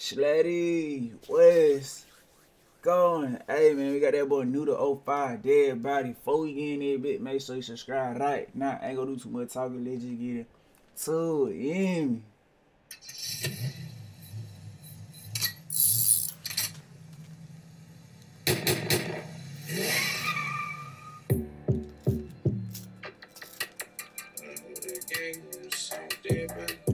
Slatty West going. Hey man, we got that boy Noodah05 dead body. Before we get in there, bit, make sure you subscribe right now. Ain't gonna do too much talking. Let's just get it to much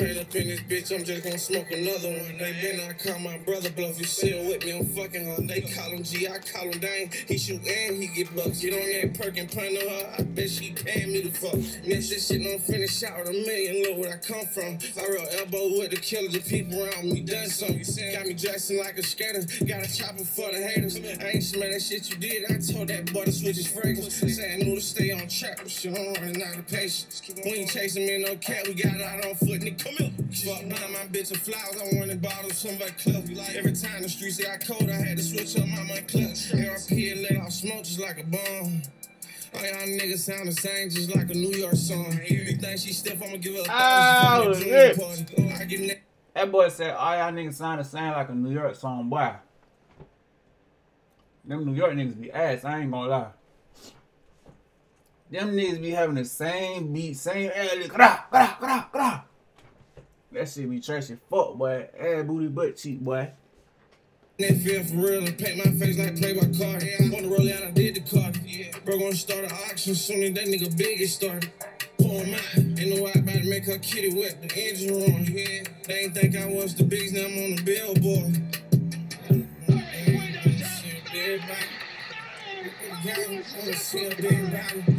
up in this bitch, I'm just gonna smoke another one. They been I call my brother bluff, he still with me, I'm fucking her. They call him G, I call him Dane. He shoot and he get bucks. Get on that perk and point on her, I bet she paying me to fuck. Miss this shit don't finish out with a million, look where I come from. I real elbow with the killer, the people around me done something. Got me dressing like a skater, got a chopper for the haters. I ain't smell that shit you did, I told that to switch his fragrance. Saying knew to stay on track, but shit, I'm running out of patience. We ain't chasing me no cat, we got out on foot, come here. Fuck buy my bitch a flowers, I wanted bottles, somebody club. Every time the streets got cold, I had to switch up my money clutch. ARP and let off smoke just like a bomb. All y'all niggas sound the same, just like a New York song. You think she stiff, I'ma give her a thousand ah, for the shit. dream party. I That boy said, all y'all niggas sound the same like a New York song, boy. Them New York niggas be ass, I ain't gonna lie. Them niggas be having the same beat, same air lick. That shit be trashy fuck, boy. Ass booty butt cheek, boy. That feel for real and paint my face like play by card. Yeah, on the roll out, I did the card. Yeah, bro, gonna start an auction soon as that nigga big get started. Pour 'em out. Ain't no way about to make her kitty wet. The engine wrong. Yeah, they ain't think I was the biggest. Now I'm on the billboard. Gang wanna see a big body.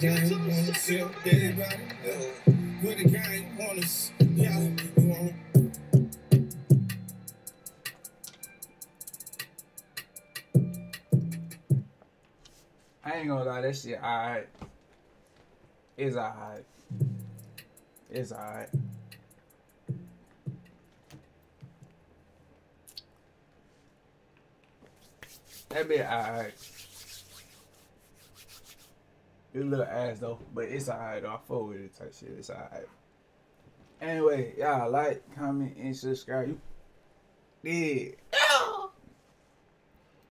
Gang wanna see a I ain't gonna lie, that shit alright. It's alright. It's alright. That bit alright. A little ass though, but it's alright though. I fuck with it type shit. It's alright. Anyway, y'all like, comment, and subscribe. You did.